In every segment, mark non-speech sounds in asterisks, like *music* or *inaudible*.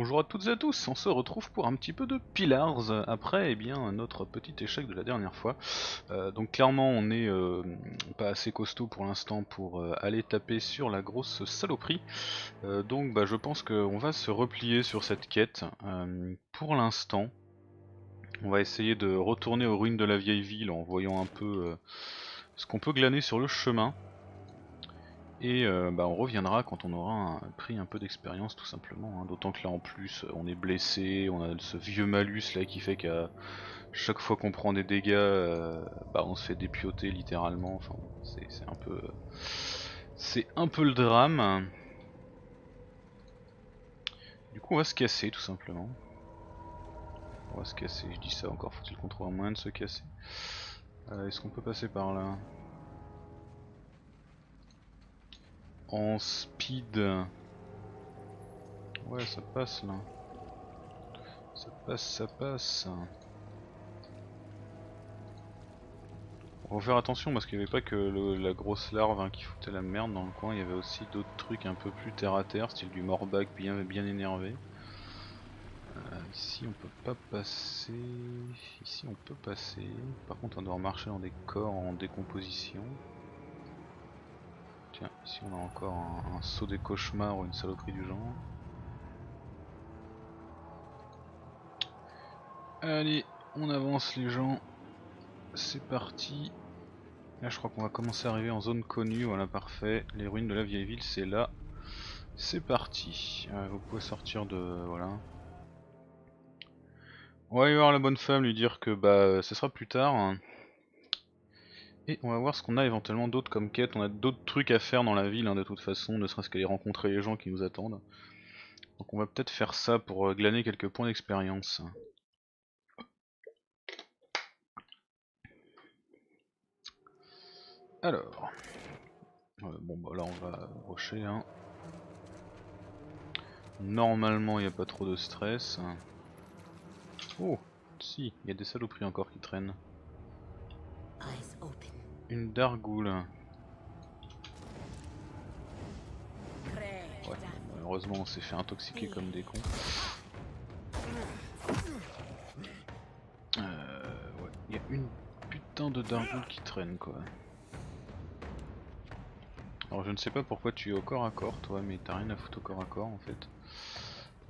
Bonjour à toutes et à tous, on se retrouve pour un petit peu de Pillars après eh bien, notre petit échec de la dernière fois. Euh, donc clairement on est euh, pas assez costaud pour l'instant pour euh, aller taper sur la grosse saloperie. donc bah, je pense qu'on va se replier sur cette quête. pour l'instant on va essayer de retourner aux ruines de la vieille ville en voyant un peu ce qu'on peut glaner sur le chemin. Et euh, bah, on reviendra quand on aura pris un peu d'expérience tout simplement. Hein. D'autant que là en plus on est blessé, on a ce vieux malus là qui fait qu'à chaque fois qu'on prend des dégâts, euh, bah, on se fait dépioter littéralement. Enfin c'est un peu. C'est un peu le drame. Du coup on va se casser tout simplement. On va se casser, je dis ça encore, faut-il qu'on trouve un moyen de se casser. Euh, est-ce qu'on peut passer par là? En speed. Ouais, ça passe là. Ça passe, ça passe. On va faire attention parce qu'il n'y avait pas que la grosse larve hein, qui foutait la merde dans le coin, il y avait aussi d'autres trucs un peu plus terre à terre, style du morbac bien, bien énervé. Euh, ici on peut pas passer, ici on peut passer, par contre on doit marcher dans des corps en décomposition ici on a encore un, saut des cauchemars ou une saloperie du genre. Allez, on avance les gens. C'est parti. Là je crois qu'on va commencer à arriver en zone connue, voilà parfait. Les ruines de la vieille ville c'est là. C'est parti. Euh, vous pouvez sortir de... voilà. On va aller voir la bonne femme, lui dire que bah ce sera plus tard. Et on va voir ce qu'on a éventuellement d'autres comme quête. On a d'autres trucs à faire dans la ville hein, de toute façon, ne serait-ce qu'aller rencontrer les gens qui nous attendent. Donc on va peut-être faire ça pour euh, glaner quelques points d'expérience. Alors. bon bah là on va rocher. Hein. Normalement il n'y a pas trop de stress. Oh, si, il y a des saloperies encore qui traînent. Une dargoule. Ouais, malheureusement on s'est fait intoxiquer comme des cons. Euh, ouais, il y a une putain de dargoule qui traîne quoi. Alors je ne sais pas pourquoi tu es au corps à corps toi, mais t'as rien à foutre au corps à corps en fait.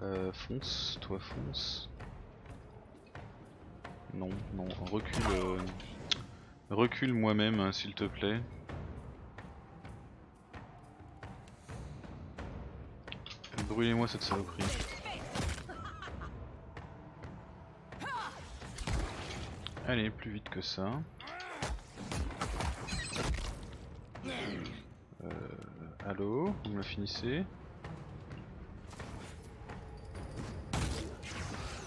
Euh, fonce, toi fonce. Non, non, recule. Euh, Recule moi-même, hein, s'il te plaît. Brûlez-moi cette saloperie. Allez, plus vite que ça. Euh, allô, vous me finissez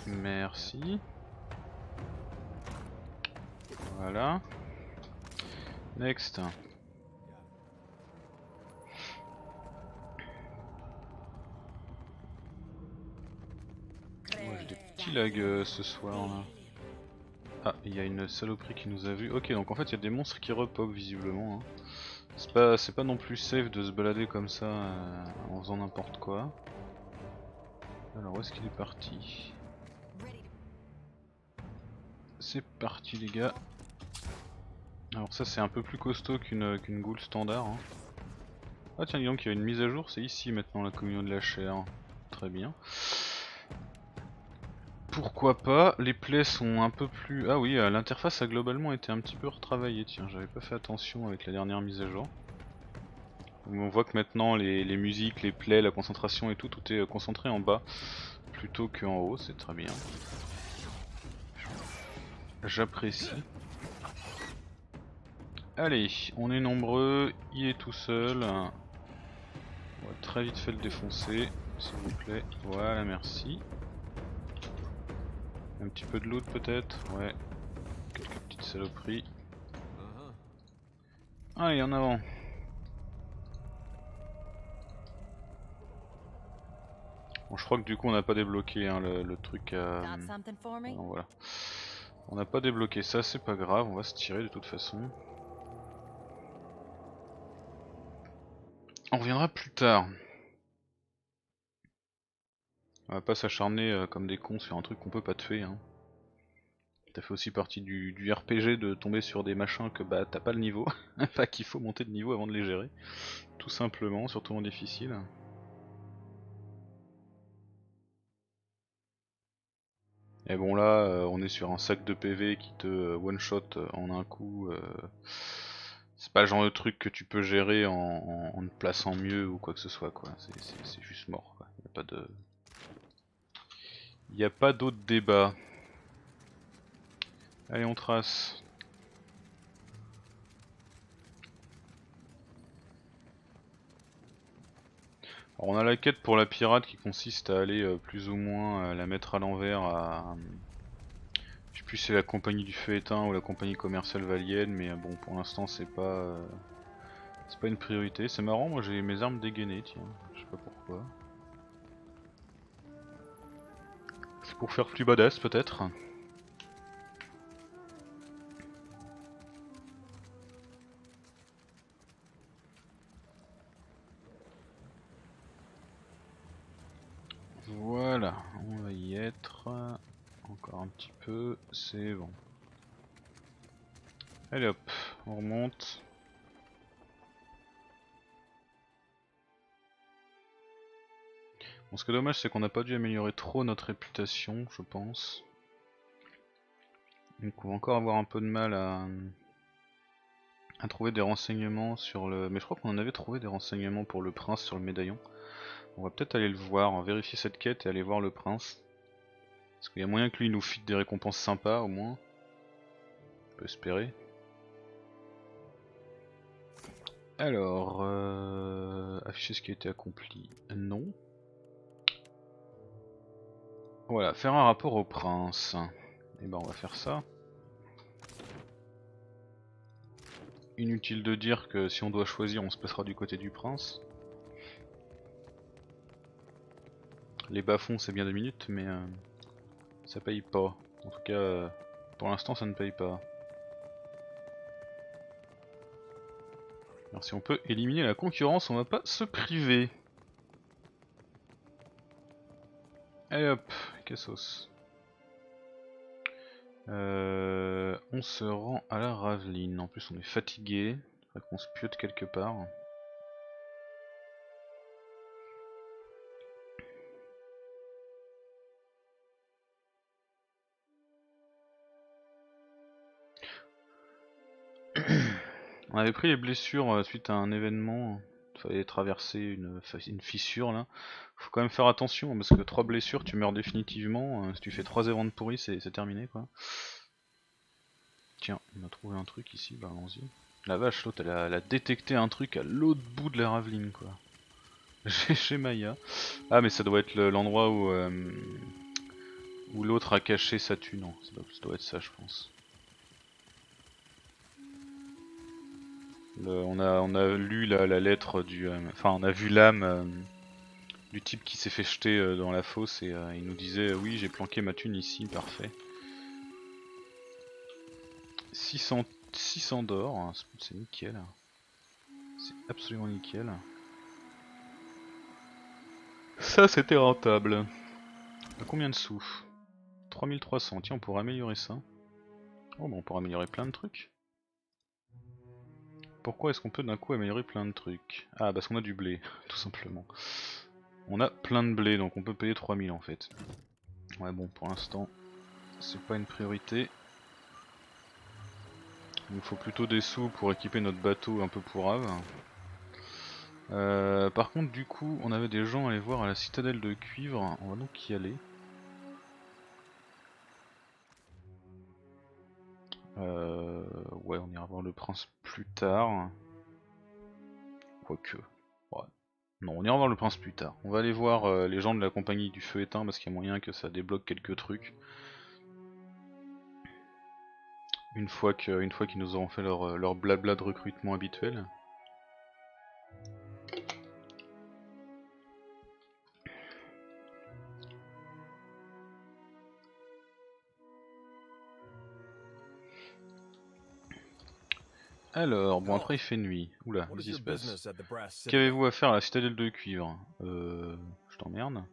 Merci. Voilà. Next. J'ai des petits lags euh, ce soir là. Ah, il y a une saloperie qui nous a vu. Ok, donc en fait il y a des monstres qui repop visiblement. Hein. C'est pas, pas non plus safe de se balader comme ça euh, en faisant n'importe quoi. Alors où est-ce qu'il est parti? C'est parti les gars. Alors ça c'est un peu plus costaud qu'une qu'une goule standard. Hein. Ah tiens dis donc il y a une mise à jour, c'est ici maintenant la communion de la chair. Très bien. Pourquoi pas, les plaies sont un peu plus... Ah oui, euh, l'interface a globalement été un petit peu retravaillée, tiens, j'avais pas fait attention avec la dernière mise à jour. on voit que maintenant les, les, musiques, les plaies, la concentration et tout, tout est euh, concentré en bas plutôt qu'en haut, c'est très bien. J'apprécie. Allez, on est nombreux, il est tout seul. On va très vite fait le défoncer, s'il vous plaît. Voilà, merci. Un petit peu de loot peut-être Ouais. Quelques petites saloperies. Allez, en avant. Bon, je crois que du coup on n'a pas débloqué hein, le, truc à... voilà. On n'a pas débloqué ça, c'est pas grave, on va se tirer de toute façon. On reviendra plus tard. On va pas s'acharner euh, comme des cons sur un truc qu'on peut pas te faire. Hein. Ça fait aussi partie du, RPG de tomber sur des machins que bah t'as pas le niveau, *laughs* enfin qu'il faut monter de niveau avant de les gérer. Tout simplement, surtout en difficile. Et bon là, euh, on est sur un sac de PV qui te euh, one shot en un coup. C'est pas le genre de truc que tu peux gérer en, te plaçant mieux ou quoi que ce soit quoi. C'est juste mort quoi. Y a pas de. Y a pas d'autre débat. Allez on trace. Alors on a la quête pour la pirate qui consiste à aller euh, plus ou moins euh, la mettre à l'envers à, c'est la compagnie du feu éteint ou la compagnie commerciale valienne, mais euh, bon, pour l'instant c'est pas euh, c'est pas une priorité. C'est marrant, moi j'ai mes armes dégainées, tiens, je sais pas pourquoi. C'est pour faire plus badass peut-être. C'est bon. Allez hop, on remonte. Bon, ce qui est dommage, c'est qu'on n'a pas dû améliorer trop notre réputation, je pense. Donc on va encore avoir un peu de mal à, à trouver des renseignements sur le... Mais je crois qu'on en avait trouvé des renseignements pour le prince sur le médaillon. On va peut-être aller le voir, vérifier cette quête et aller voir le prince. Parce qu'il y a moyen que lui nous file des récompenses sympas au moins? On peut espérer. Alors, euh, afficher ce qui a été accompli. Non. Voilà, faire un rapport au prince. Et eh ben on va faire ça. Inutile de dire que si on doit choisir, on se passera du côté du prince. Les bas-fonds c'est bien deux minutes, mais... Euh, ça paye pas. En tout cas, euh, pour l'instant ça ne paye pas. Alors si on peut éliminer la concurrence, on va pas se priver. Allez hop, cassos. Euh, on se rend à la Raveline. En plus on est fatigué. Faudrait se piote quelque part. On avait pris les blessures euh, suite à un événement. Il fallait traverser une, fissure là. Faut quand même faire attention parce que trois blessures tu meurs définitivement. Euh, si tu fais trois événements pourris c'est terminé quoi. Tiens, on a trouvé un truc ici, bah allons-y. La vache, l'autre elle, a détecté un truc à l'autre bout de la raveline quoi. *laughs* Chez Maya. Ah mais ça doit être l'endroit où, euh, où l'autre a caché sa thune. Non, ça doit être ça je pense. On, a, on a lu la, lettre du. Euh, enfin, on a vu l'âme euh, du type qui s'est fait jeter euh, dans la fosse et il nous disait Oui, j'ai planqué ma thune ici, parfait. 600, 600 d'or, hein, c'est nickel. C'est absolument nickel. Ça, c'était rentable. combien de sous? 3300, tiens, on pourrait améliorer ça. Oh, bah on pourrait améliorer plein de trucs. Pourquoi est-ce qu'on peut d'un coup améliorer plein de trucs Ah parce qu'on a du blé, *laughs* tout simplement. On a plein de blé, donc on peut payer 3000 en fait. Ouais bon, pour l'instant, c'est pas une priorité. Il nous faut plutôt des sous pour équiper notre bateau un peu pourrave. Euh, par contre du coup, on avait des gens à aller voir à la citadelle de cuivre, on va donc y aller. Euh, ouais, on ira voir le prince plus tard. Quoique. Non, on ira voir le prince plus tard. On va aller voir euh, les gens de la compagnie du feu éteint parce qu'il y a moyen que ça débloque quelques trucs. Une fois qu'ils nous auront fait leur, leur blabla de recrutement habituel. Alors, bon après il fait nuit. Oula, qu'est-ce qui se passe Qu'avez-vous à faire à la citadelle de cuivre? Euh... Je t'emmerde.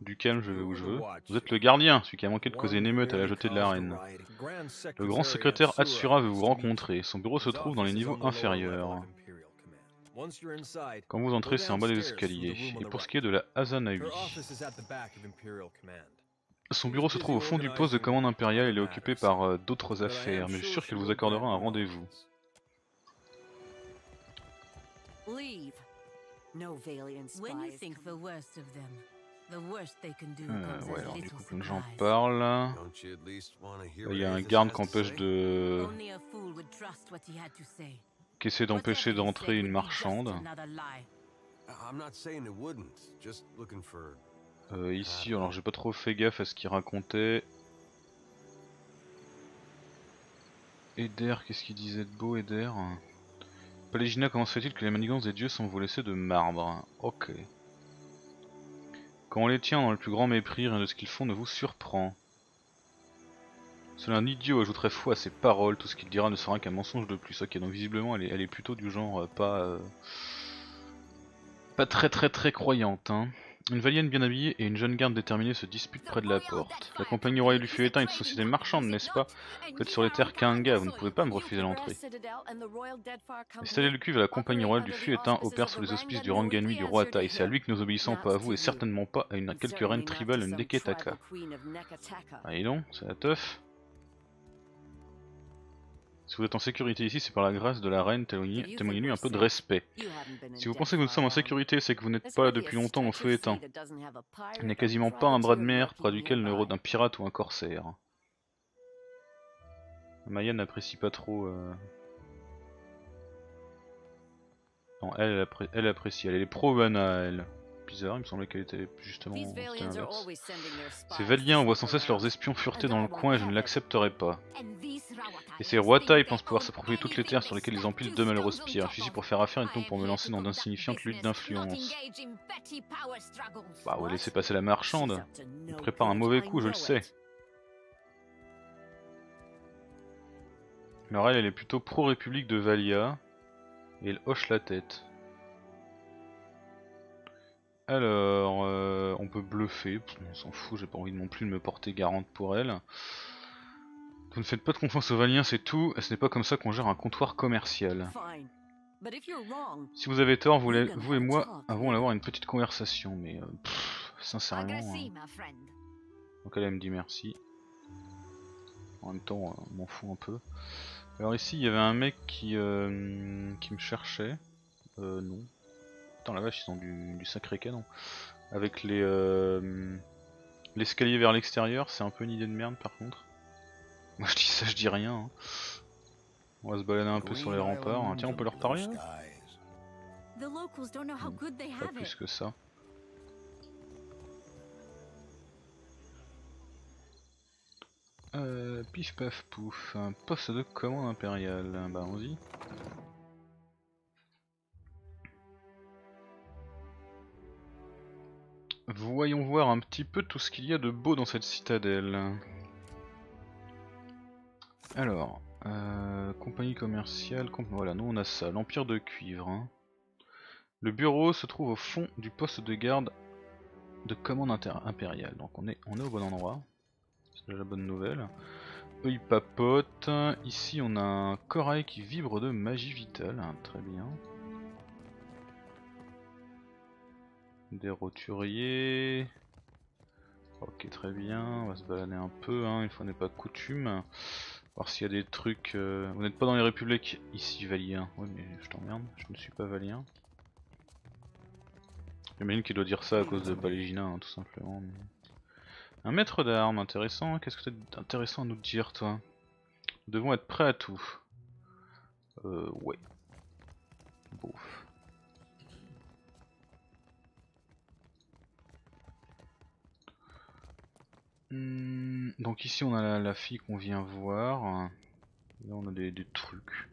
Du calme, je vais où je veux. Vous êtes le gardien, celui qui a manqué de causer une émeute à la jetée de la reine. Le grand secrétaire Atsura veut vous rencontrer. Son bureau se trouve dans les niveaux inférieurs. Quand vous entrez, c'est en bas des escaliers. Et pour ce qui est de la Azanaui, son bureau se trouve au fond du poste de commande impériale. Il est occupé par euh, d'autres affaires, mais je suis sûr qu'elle vous accordera un rendez-vous. Euh, ouais, alors du coup, comme j'en parle, il y a un garde qui empêche de. qui essaie d'empêcher d'entrer une marchande? Euh, ici, alors j'ai pas trop fait gaffe à ce qu'il racontait. Eder, qu'est-ce qu'il disait de beau, Eder? Palégina, comment se fait-il que les manigances des dieux sont vous laissées de marbre? Ok. Quand on les tient dans le plus grand mépris, rien de ce qu'ils font ne vous surprend. Seul un idiot ajouterait foi à ses paroles, tout ce qu'il dira ne sera qu'un mensonge de plus. Ok, donc visiblement elle est, elle est plutôt du genre euh, pas... Euh, pas très très très croyante. Hein. Une valienne bien habillée et une jeune garde déterminée se disputent près de la porte. La compagnie royale du feu éteint est une société marchande, n'est-ce pas? Vous êtes sur les terres Kanga, vous ne pouvez pas me refuser l'entrée. Installez le cuivre à la compagnie royale du feu éteint opère sous les auspices du Ranganui du roi Tai. C'est à lui que nous obéissons, pas à vous et certainement pas à une quelques reine tribale Neketaka. Allez donc, c'est la teuf. Si vous êtes en sécurité ici, c'est par la grâce de la reine, témoignez-lui un peu de respect. Si vous pensez que nous sommes en sécurité, c'est que vous n'êtes pas là depuis longtemps au feu éteint. Il n'y a quasiment pas un bras de mer près duquel ne rôde un pirate ou un corsaire. Maya n'apprécie pas trop... Euh... Non, elle, elle, apprécie, elle est pro-Bana, elle bizarre, il me semblait qu'elle était justement. Ces Valiens voient sans cesse leurs espions fureter dans le coin et je ne l'accepterai pas. Et ces Rwata, ils pensent pouvoir s'approprier toutes les terres sur lesquelles ils empilent deux malheureuses pierres. Je suis ici pour faire affaire et non pour me lancer dans d'insignifiantes luttes d'influence. Bah ouais, laissez passer la marchande. Il prépare un mauvais coup, je le sais. Morel, elle est plutôt pro-république de Valia. Et elle hoche la tête. Alors, euh, on peut bluffer, on s'en fout, j'ai pas envie non plus de me porter garante pour elle. Vous ne faites pas de confiance aux Valiens, c'est tout, et ce n'est pas comme ça qu'on gère un comptoir commercial. Si vous avez tort, vous, et moi avons d'avoir une petite conversation, mais euh, sincèrement... Hein. Donc elle, me dit merci. En même temps, euh, on m'en fout un peu. Alors ici, il y avait un mec qui, qui me cherchait. Euh, non, Putain la vache ils ont du, sacré canon. Avec les euh, l'escalier vers l'extérieur, c'est un peu une idée de merde par contre. *laughs* Moi je dis ça, je dis rien. Hein. On va se balader un peu sur les remparts. Tiens, on peut leur parler là Pas plus que ça. Euh, pif paf pouf, un poste de commande impériale, bah on-y. Voyons voir un petit peu tout ce qu'il y a de beau dans cette citadelle. Alors, euh, compagnie commerciale, voilà, nous on a ça, l'Empire de Cuivre. Hein. Le bureau se trouve au fond du poste de garde de commande impériale, donc on est, au bon endroit. C'est la bonne nouvelle. Eux ils papotent, ici on a un corail qui vibre de magie vitale, hein, très bien. Des roturiers. Ok, très bien. On va se balader un peu, hein, une fois n'est pas coutume. Voir s'il y a des trucs. Euh, vous n'êtes pas dans les républiques ici, Valien. Oui, mais je t'emmerde, je ne suis pas Valien. J'imagine qu'il doit dire ça à cause de Palégina, hein, tout simplement. Un maître d'armes, intéressant. Qu'est-ce que t'as intéressant à nous dire, toi? Nous devons être prêts à tout. Euh, ouais. Bouf. Hmm, donc ici on a la, fille qu'on vient voir. Là on a des, trucs.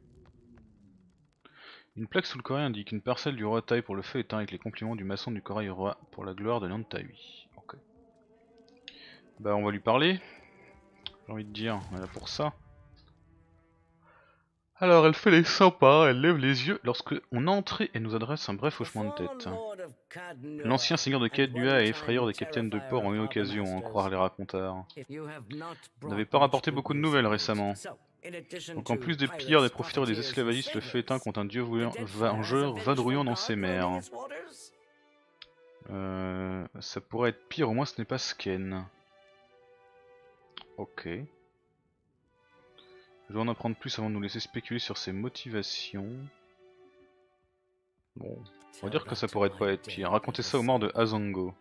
Une plaque sous le corail indique une parcelle du roi taille pour le feu éteint avec les compliments du maçon du corail roi pour la gloire de Nantaï. Ok. Bah on va lui parler. J'ai envie de dire, on est pour ça. Alors elle fait les sympas, elle lève les yeux lorsque on entre et nous adresse un bref hochement de tête. L'ancien seigneur de Kadnua et effrayeur des capitaines de port ont eu occasion, en croire les racontars. Vous n'avez pas rapporté beaucoup de nouvelles récemment. Donc en plus des pilleurs, des profiteurs et des esclavagistes, le fait éteint contre un dieu vengeur vadrouillant dans ses mers. Euh, ça pourrait être pire, au moins ce n'est pas Sken. Ok. Je dois en apprendre plus avant de nous laisser spéculer sur ses motivations. Bon, on va dire que ça pourrait pas être pire. Racontez ça aux morts de Azongo.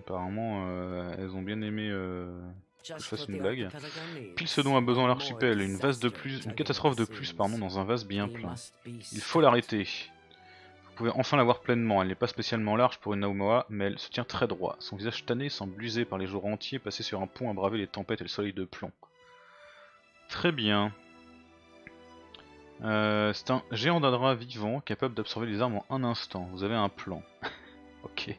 Apparemment, euh, elles ont bien aimé euh, que je fasse une blague. Pile ce dont a besoin l'archipel, une vase de plus, une catastrophe de plus, pardon, dans un vase bien plein. Il faut l'arrêter. Vous pouvez enfin la voir pleinement. Elle n'est pas spécialement large pour une Naumoa, mais elle se tient très droit. Son visage tanné semble usé par les jours entiers passés sur un pont à braver les tempêtes et le soleil de plomb. Très bien. Euh, c'est un géant d'Adra vivant capable d'absorber les armes en un instant. Vous avez un plan. *laughs* ok.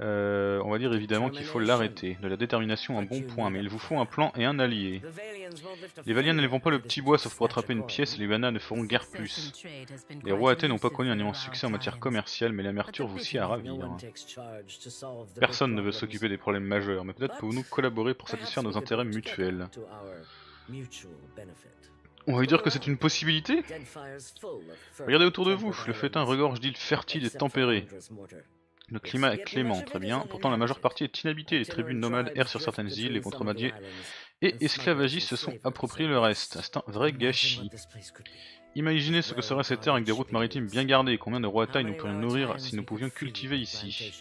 Euh, on va dire évidemment qu'il faut l'arrêter. De la détermination un bon point, mais il vous faut un plan et un allié. Les Valiens ne vont pas le petit bois sauf pour attraper une pièce et les Vanna ne feront guère plus. Les rois athées n'ont pas connu un immense succès en matière commerciale, mais l'amerture vous s'y a ravir. Personne ne veut s'occuper des problèmes majeurs, mais peut-être pouvons-nous collaborer pour satisfaire nos intérêts mutuels. On va lui dire que c'est une possibilité Regardez autour de vous, le fétin regorge d'îles fertiles et tempérées. Le climat est clément, très bien. Pourtant, la majeure partie est inhabitée. Les tribus nomades errent sur certaines îles, les contrebandiers et esclavagistes se sont appropriés le reste. C'est un vrai gâchis. Imaginez ce que serait cette terre avec des routes maritimes bien gardées. Combien de rois tailles nous pourrions nourrir si nous pouvions cultiver ici?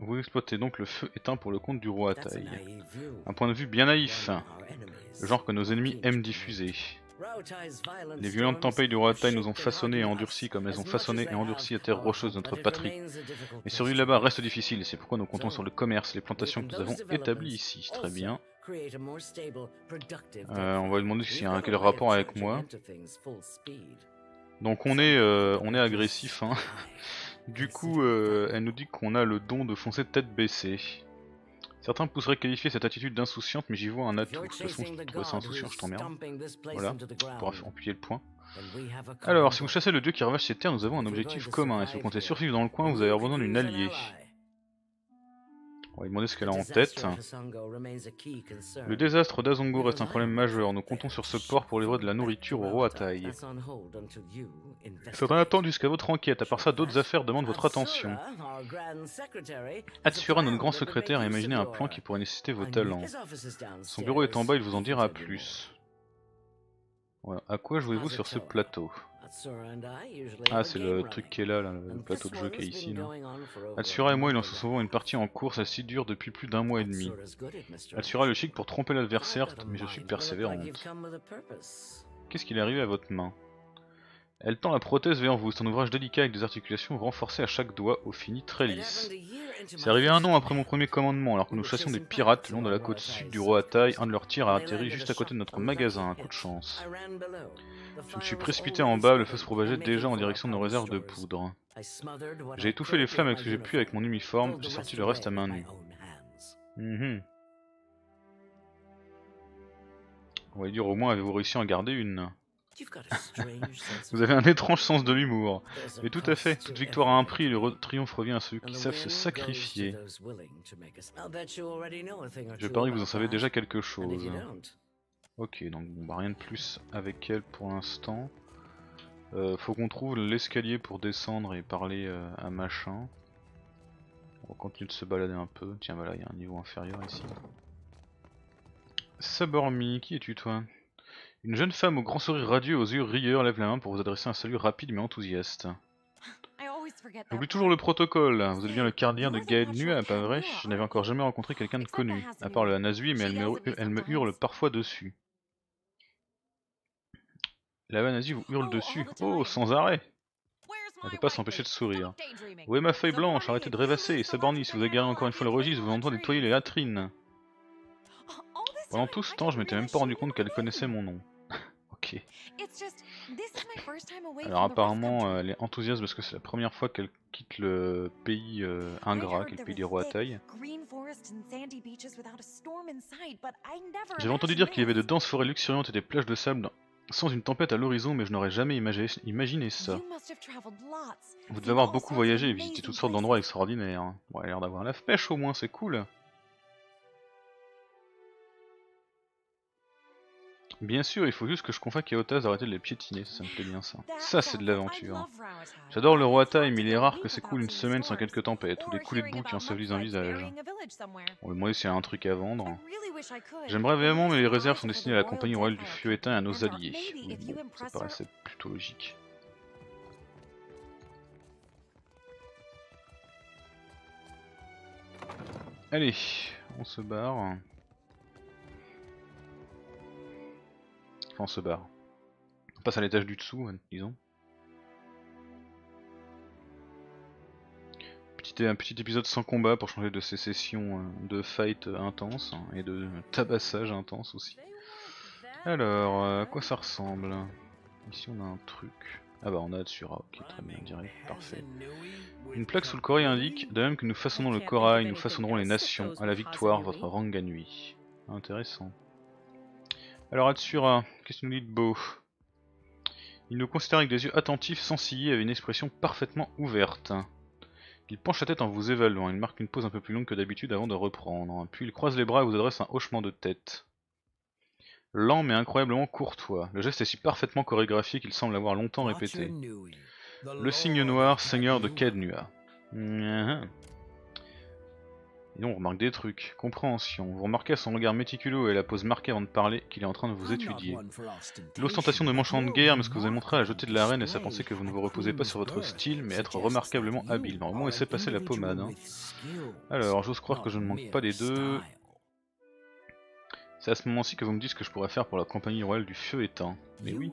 Vous exploitez donc le feu éteint pour le compte du roi taille. Un point de vue bien naïf. Le genre que nos ennemis aiment diffuser. Les violentes tempêtes du roi taille nous ont façonnés et endurcis comme elles ont façonné et endurci la terre rocheuse de notre patrie. Mais survivre là-bas reste difficile c'est pourquoi nous comptons sur le commerce les plantations que nous avons établies ici. Très bien. Euh, on va lui demander s'il y a un, quel rapport avec moi. Donc on est, euh, on est agressif. Hein. *laughs* *laughs* du coup, euh, elle nous dit qu'on a le don de foncer tête baissée. Certains pousseraient qualifier cette attitude d'insouciante, mais j'y vois un atout. De toute façon, je trouve ça insouciant, je t'emmerde. Voilà, pour appuyer le point. Alors, si vous chassez le dieu qui ravage ces terres, nous avons un objectif commun, et si vous comptez survivre dans le coin, vous avez besoin d'une alliée. On va lui demander ce qu'elle a en tête. Le désastre d'Azongo reste un problème majeur. Nous comptons sur ce port pour livrer de la nourriture au roi taille. Faudra attendre jusqu'à votre enquête. À part ça, d'autres affaires demandent votre attention. Atsura, notre grand secrétaire, a imaginé un plan qui pourrait nécessiter vos talents. Son bureau est en bas, il vous en dira plus. Voilà. À quoi jouez-vous sur ce plateau? Ah, c'est le truc qui est là, le plateau de jeu qui est ici. Atsura et moi, il lançons souvent une partie en course, assez dure depuis plus d'un mois et demi. Atsura le chic pour tromper l'adversaire, mais je suis persévérante. Qu'est-ce qu'il est arrivé à votre main? Elle tend la prothèse vers vous, c'est un ouvrage délicat avec des articulations renforcées à chaque doigt, au fini très lisse. C'est arrivé un an après mon premier commandement, alors que nous chassions des pirates le long de la côte sud du roi Atai, un de leurs tirs a atterri juste à côté de notre magasin, un coup de chance. Je me suis précipité en bas, le feu se propageait déjà en direction de nos réserves de poudre. J'ai étouffé les flammes avec ce que j'ai pu avec mon uniforme, j'ai sorti le reste à main nue. Mhm. On va dire au moins avez-vous réussi à en garder une? *laughs* Vous avez un étrange sens de l'humour. Mais tout à fait, toute victoire a un prix et le triomphe revient à ceux qui savent se sacrifier. Je parie que vous en savez déjà quelque chose. Ok, donc bon, bah, rien de plus avec elle pour l'instant. Euh, faut qu'on trouve l'escalier pour descendre et parler euh, à machin. On va continuer de se balader un peu. Tiens voilà, il y a un niveau inférieur ici. Sabormi, qui es-tu toi? Une jeune femme au grand sourire radieux aux yeux rieurs lève la main pour vous adresser un salut rapide mais enthousiaste. J'oublie toujours le protocole. Vous êtes bien le gardien de Gaël Nua, pas vrai? Je n'avais encore jamais rencontré quelqu'un de connu, à part le Hanazui, mais elle me, elle me hurle parfois dessus. La Hanazui vous hurle dessus. Oh, sans arrêt. Elle ne peut pas s'empêcher de sourire. Où est ma feuille blanche? Arrêtez de rêvasser. Saborni, si vous agarrez encore une fois le registre, vous entendez nettoyer les latrines. Pendant tout ce temps, je m'étais même pas rendu compte qu'elle connaissait mon nom. *laughs* ok. Alors apparemment euh, elle est enthousiaste parce que c'est la première fois qu'elle quitte le pays euh, ingrat, qui est le pays des rois à taille. J'avais entendu dire qu'il y avait de denses forêts luxuriantes et des plages de sable sans une tempête à l'horizon, mais je n'aurais jamais imaginé ça. Vous devez avoir beaucoup voyagé et visité toutes sortes d'endroits extraordinaires. Bon, elle a l'air d'avoir la pêche au moins, c'est cool. Bien sûr, il faut juste que je convainque Eotaz d'arrêter de les piétiner, ça, me plaît bien ça. Ça c'est de l'aventure. J'adore le roi mais il est rare que cool une semaine sans quelques tempêtes, ou des coulées de boue qui ensevelissent un visage. On va demander s'il y a un truc à vendre. J'aimerais vraiment, mais les réserves sont destinées à la compagnie royale du feu éteint et à nos alliés. ça paraissait plutôt logique. Allez, on se barre. On se barre. On passe à l'étage du dessous, hein, disons. Petit, un petit épisode sans combat pour changer de ces sessions euh, de fight intense hein, et de tabassage intense aussi. Alors, euh, à quoi ça ressemble? Ici on a un truc. Ah bah on a Atsura, ok très bien direct, parfait. Une plaque sous le corail indique, de même que nous façonnons le corail, nous façonnerons les nations, à la victoire votre Ranganui. Intéressant. Alors Atsura, qu'est-ce que nous dit de beau? Il nous considère avec des yeux attentifs, sans ciller, avec une expression parfaitement ouverte. Il penche la tête en vous évaluant, il marque une pause un peu plus longue que d'habitude avant de reprendre. Puis il croise les bras et vous adresse un hochement de tête. Lent mais incroyablement courtois. Le geste est si parfaitement chorégraphié qu'il semble avoir longtemps répété. Le signe noir, seigneur de Kednua. Et on remarque des trucs. Compréhension. Vous remarquez à son regard méticuleux et la pose marquée avant de parler qu'il est en train de vous étudier. L'ostentation de manchant de guerre, mais ce que vous avez montré à jeter de la reine et sa pensée que vous ne vous reposez pas sur votre style, mais être remarquablement habile. Normalement, laissez passer la pommade. Hein. Alors, j'ose croire que je ne manque pas des deux. C'est à ce moment-ci que vous me dites ce que je pourrais faire pour la compagnie royale du feu éteint. Mais oui.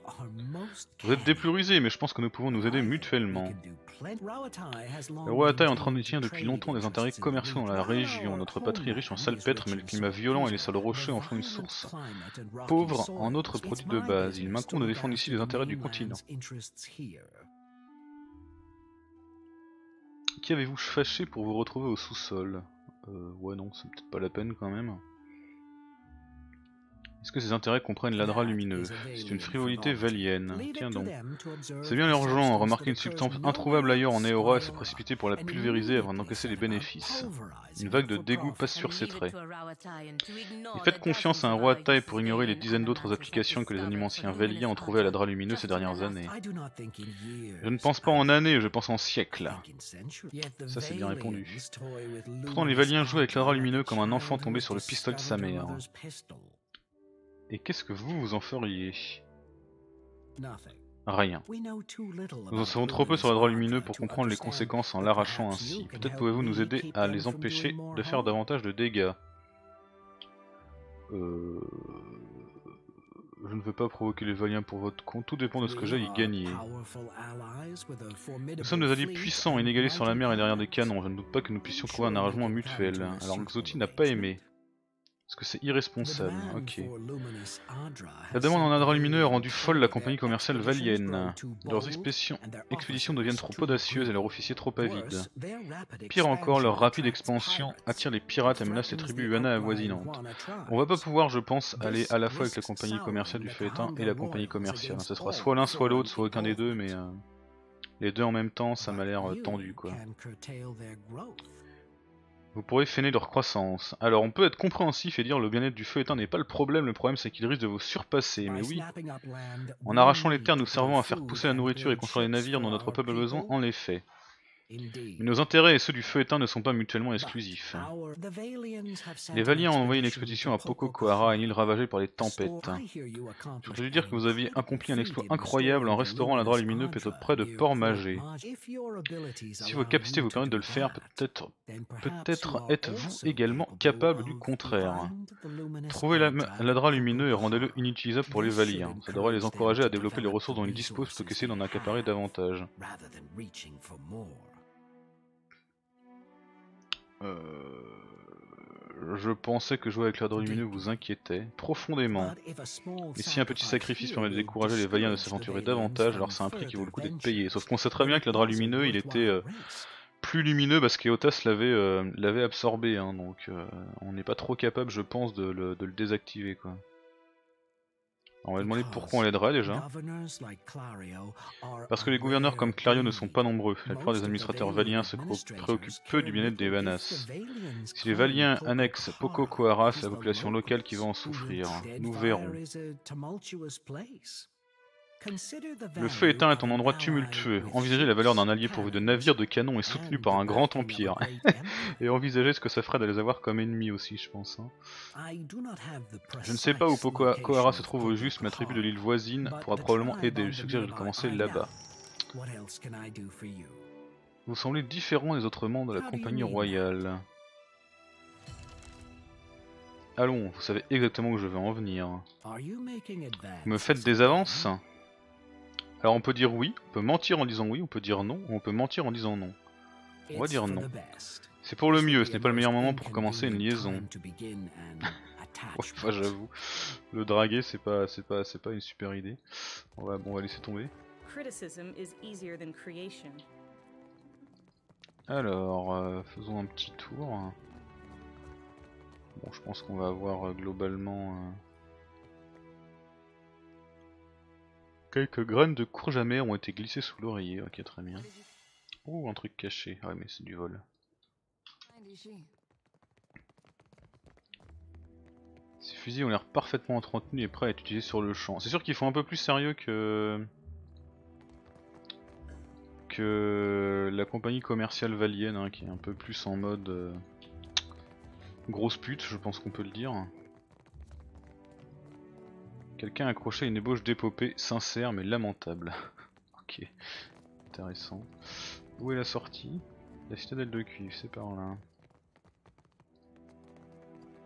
Vous êtes déplurisé, mais je pense que nous pouvons nous aider mutuellement. Le roi Atai entretient depuis longtemps des intérêts commerciaux dans la région. Notre patrie est riche en salpêtre, mais le climat violent et les sols rocheux en font une source. Pauvre en autres produits de base, il m'incombe de défendre ici les intérêts du continent. Qui avez-vous fâché pour vous retrouver au sous-sol? Euh, ouais non, c'est peut-être pas la peine quand même. Est-ce que ces intérêts comprennent l'adra lumineux C'est une frivolité valienne. Tiens donc. C'est bien urgent, remarquer une substance introuvable ailleurs en Eora et se précipiter pour la pulvériser avant d'encaisser les bénéfices. Une vague de dégoût passe sur ses traits. Et faites confiance à un roi taille pour ignorer les dizaines d'autres applications que les animanciens Valiens ont trouvées à l'adra lumineux ces dernières années. Je ne pense pas en années, je pense en siècles. Ça c'est bien répondu. Pourtant les Valiens jouent avec l'adra lumineux comme un enfant tombé sur le pistolet de sa mère. Et qu'est-ce que vous, vous en feriez? Rien. Nous en savons trop peu sur le droit lumineux pour comprendre les conséquences en l'arrachant ainsi. Peut-être pouvez-vous nous aider à les empêcher de faire davantage de dégâts? Euh... Je ne veux pas provoquer les Valiens pour votre compte, tout dépend de ce que j'ai y gagner. Nous sommes des alliés puissants, inégalés sur la mer et derrière des canons, je ne doute pas que nous puissions trouver un arrangement mutuel. Alors Xoti n'a pas aimé. Parce que c'est irresponsable, ok. La demande en adra lumineux a rendu folle la compagnie commerciale valienne. Leurs expéditions, deviennent trop audacieuses et leurs officiers trop avides. Pire encore, leur rapide expansion attire les pirates et menace les tribus UANA avoisinantes. On va pas pouvoir, je pense, aller à la fois avec la compagnie commerciale du éteint et la compagnie commerciale. Ce sera soit l'un soit l'autre, soit aucun des deux, mais... Euh, les deux en même temps, ça m'a l'air euh, tendu, quoi. Vous pourrez freiner leur croissance. Alors on peut être compréhensif et dire le bien-être du feu éteint n'est pas le problème, le problème c'est qu'il risque de vous surpasser, mais oui. En arrachant les terres, nous servons à faire pousser la nourriture et construire les navires dont notre peuple a besoin, en effet. Mais nos intérêts et ceux du feu éteint ne sont pas mutuellement exclusifs. Les Valiens ont envoyé une expédition à Pocokohara, une île ravagée par les tempêtes. Je voudrais dire que vous aviez accompli un exploit incroyable en restaurant l'adra lumineux près de Port-Magé. Si vos capacités vous permettent de le faire, peut-être peut-être êtes-vous également capable du contraire. Trouvez l'adra lumineux et rendez-le inutilisable pour les Valiens. Ça devrait les encourager à développer les ressources dont ils disposent plutôt qu'essayer d'en accaparer davantage. Euh, je pensais que jouer avec l'ordre lumineux vous inquiétait profondément. Et si un petit sacrifice permet de décourager les Valiens de s'aventurer davantage, alors c'est un prix qui vaut le coup d'être payé. Sauf qu'on sait très bien que l'ordre lumineux, il était euh, plus lumineux parce qu'Eotas l'avait euh, l'avait absorbé, hein, donc euh, on n'est pas trop capable, je pense, de le, de le désactiver. quoi. On va demander pourquoi on l'aiderait déjà. Parce que les gouverneurs comme Clario ne sont pas nombreux. La plupart des administrateurs valiens se préoccupent peu du bien-être des Vanas. Si les valiens annexent Poco Kohara, c'est la population locale qui va en souffrir. Nous verrons. Le feu éteint est un endroit tumultueux. Envisagez la valeur d'un allié pourvu de navires, de canons et soutenu par un grand empire. *laughs* et envisagez ce que ça ferait de les avoir comme ennemis aussi, je pense. Hein. Je ne sais pas où Poko Kohara se trouve au juste, mais la tribu de l'île voisine pourra probablement aider. Je suggère de commencer là-bas. Vous semblez différent des autres membres de la compagnie royale. Allons, vous savez exactement où je veux en venir. Vous me faites des avances alors on peut dire oui, on peut mentir en disant oui, on peut dire non, ou on peut mentir en disant non. On va dire non. C'est pour le mieux, ce n'est pas le meilleur moment pour commencer une liaison. *laughs* ouais, j'avoue. Le draguer, c'est pas, c'est pas, c'est pas une super idée. On va, bon, on va laisser tomber. Alors, euh, faisons un petit tour. Bon, je pense qu'on va avoir euh, globalement. Euh, Quelques graines de courge amère ont été glissées sous l'oreiller, ok très bien. Oh un truc caché, ah ouais mais c'est du vol. Ces fusils ont l'air parfaitement entretenus et prêts à être utilisés sur le champ. C'est sûr qu'ils font un peu plus sérieux que... que la compagnie commerciale valienne hein, qui est un peu plus en mode... Euh, grosse pute je pense qu'on peut le dire. Quelqu'un a accroché une ébauche d'épopée sincère mais lamentable. *laughs* ok, intéressant. Où est la sortie? La citadelle de cuivre, c'est par là.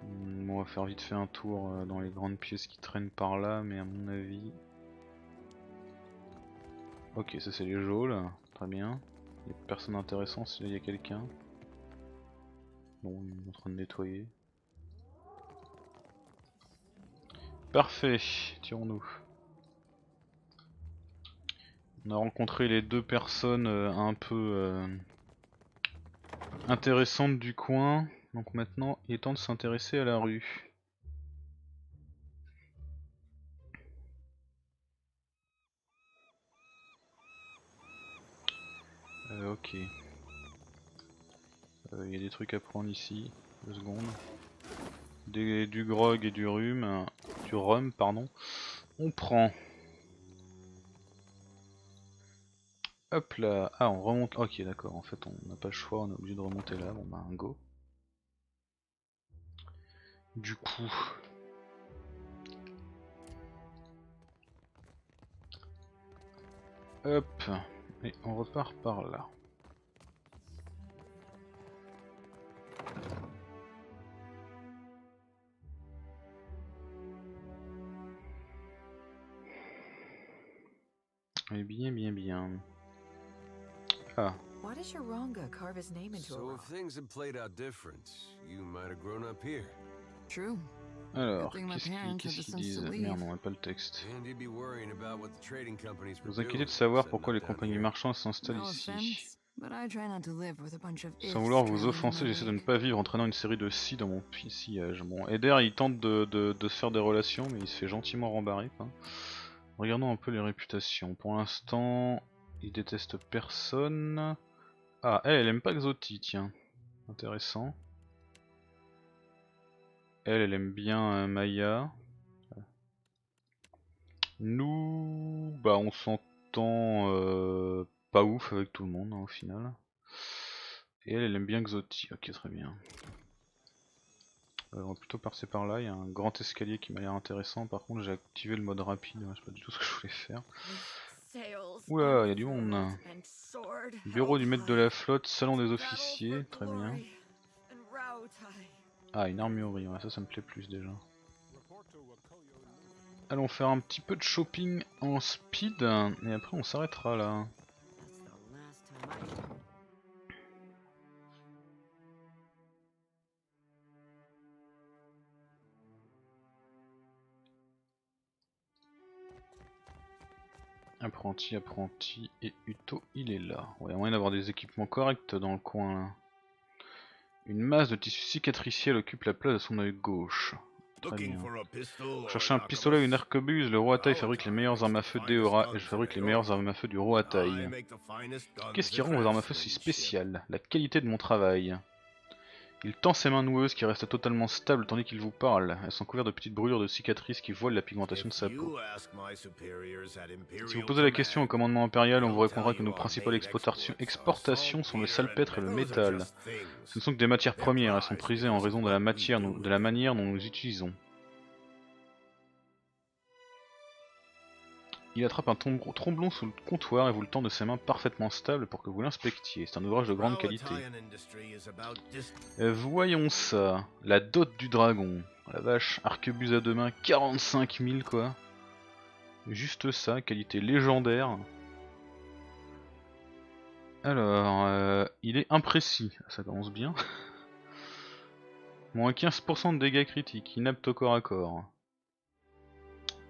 Hmm, on va faire vite fait un tour euh, dans les grandes pièces qui traînent par là, mais à mon avis... Ok, ça c'est les geôles, très bien. Il n'y a personne intéressant, s'il y a quelqu'un. Bon, il est en train de nettoyer. Parfait, tirons-nous. On a rencontré les deux personnes euh, un peu euh, intéressantes du coin. Donc maintenant, il est temps de s'intéresser à la rue. Euh, ok. Il y a des trucs à prendre ici. Deux secondes. Du grog et du rhume du rhum, pardon. On prend. Hop là. Ah, on remonte. Ok, d'accord. En fait, on n'a pas le choix. On est obligé de remonter là. Bon, bah, un go. Du coup. Hop. Et on repart par là. Eh bien, bien, bien. Ah. Why does Ranga carve his name into so if things had played out different, you might have grown up here. True. Alors, qu'est-ce qu'ils disent Merde, on n'a pas le texte. Vous inquiétez de savoir pourquoi les compagnies marchandes s'installent ici. Sans vouloir vous offenser, j'essaie de ne pas vivre en traînant une série de si dans mon sillage. Bon, Eder il tente de, de, de, se faire des relations, mais il se fait gentiment rembarrer. Quoi. Regardons un peu les réputations. Pour l'instant, il déteste personne. Ah, elle, elle aime pas Xoti, tiens. Intéressant. Elle, elle aime bien euh, Maya. Nous, bah on s'entend euh, pas ouf avec tout le monde hein, au final. Et elle, elle aime bien Xoti, ok très bien. Euh, on va plutôt passer par là, il y a un grand escalier qui m'a l'air intéressant, par contre j'ai activé le mode rapide, je sais pas du tout ce que je voulais faire. Oula, il y a du monde. Bureau du maître de la flotte, salon des officiers, très bien. Ah, une armurerie, ça, ça me plaît plus déjà. Allons faire un petit peu de shopping en speed, et après on s'arrêtera là. Apprenti, apprenti, et Uto, il est là. Ouais, moyen d'avoir des équipements corrects dans le coin là. Une masse de tissu cicatriciel occupe la place de son œil gauche. Cherchez un pistolet ou une arquebuse, le Roatai fabrique les meilleures armes à feu d'Eora et je fabrique les meilleures armes à feu du Roatai. Qu'est-ce qui rend vos armes à feu si spéciales? La qualité de mon travail. Il tend ses mains noueuses qui restent totalement stables tandis qu'il vous parle. Elles sont couvertes de petites brûlures de cicatrices qui voilent la pigmentation de sa peau. Si vous posez la question au commandement impérial, on vous répondra que nos principales exportations sont le salpêtre et le métal. Ce ne sont que des matières premières, elles sont prisées en raison de la, matière, de la manière dont nous utilisons. Il attrape un tromblon sous le comptoir et vous le tend de ses mains parfaitement stables pour que vous l'inspectiez. C'est un ouvrage de grande qualité. Euh, voyons ça. La dot du dragon. La vache, arquebuse à deux mains, 45 000 quoi. Juste ça, qualité légendaire. Alors, euh, il est imprécis, ça commence bien. *laughs* Moins 15% de dégâts critiques, inapte au corps à corps.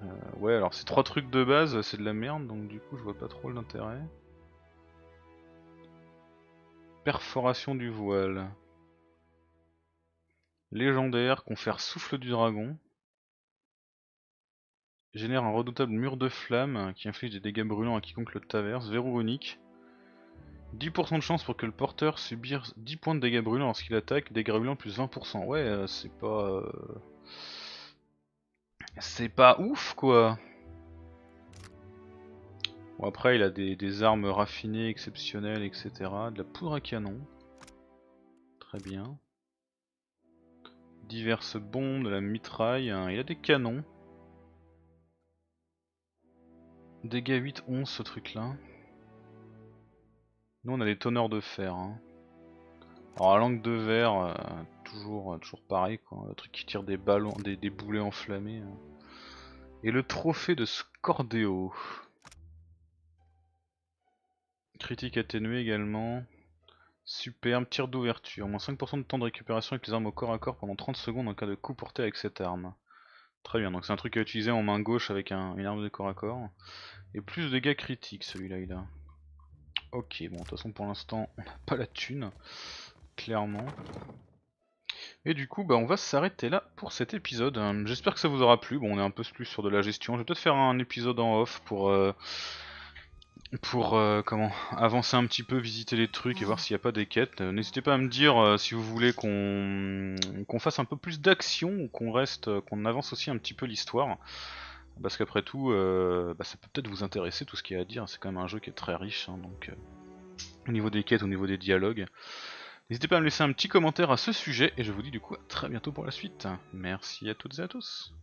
Euh, ouais, alors ces trois trucs de base, c'est de la merde, donc du coup je vois pas trop l'intérêt. Perforation du voile. Légendaire, confère souffle du dragon. Génère un redoutable mur de flamme qui inflige des dégâts brûlants à quiconque le traverse. Verrou unique. 10% de chance pour que le porteur subisse 10 points de dégâts brûlants lorsqu'il attaque, dégâts brûlants plus 20%. Ouais, euh, c'est pas... Euh, c'est pas ouf quoi. Bon après il a des, armes raffinées, exceptionnelles, etc. De la poudre à canon. Très bien. Diverses bombes, de la mitraille. Hein. Il a des canons. Dégâts 8-11 ce truc là. Nous on a des tonneurs de fer. Hein. Alors la langue de verre, euh, toujours, toujours pareil quoi, le truc qui tire des ballons, des, boulets enflammés. Hein. Et le trophée de Scordéo. Critique atténué également. Superbe, tir d'ouverture, moins 5% de temps de récupération avec les armes au corps à corps pendant 30 secondes en cas de coup porté avec cette arme. Très bien, donc c'est un truc à utiliser en main gauche avec une arme de corps à corps. Et plus de dégâts critiques celui-là il a. Ok, bon de toute façon pour l'instant on n'a pas la thune, clairement. Et du coup, bah, on va s'arrêter là pour cet épisode. Euh, j'espère que ça vous aura plu. Bon, on est un peu plus sur de la gestion. Je vais peut-être faire un épisode en off pour, euh, pour euh, comment avancer un petit peu, visiter les trucs et voir s'il n'y a pas des quêtes. N'hésitez pas à me dire si vous voulez qu'on fasse un peu plus d'action ou qu'on reste, qu'on avance aussi un petit peu l'histoire. Parce qu'après tout, bah, ça peut peut-être vous intéresser tout ce qu'il y a à dire. C'est quand même un jeu qui est très riche, hein, donc au niveau des quêtes, au niveau des dialogues. N'hésitez pas à me laisser un petit commentaire à ce sujet et je vous dis du coup à très bientôt pour la suite. Merci à toutes et à tous.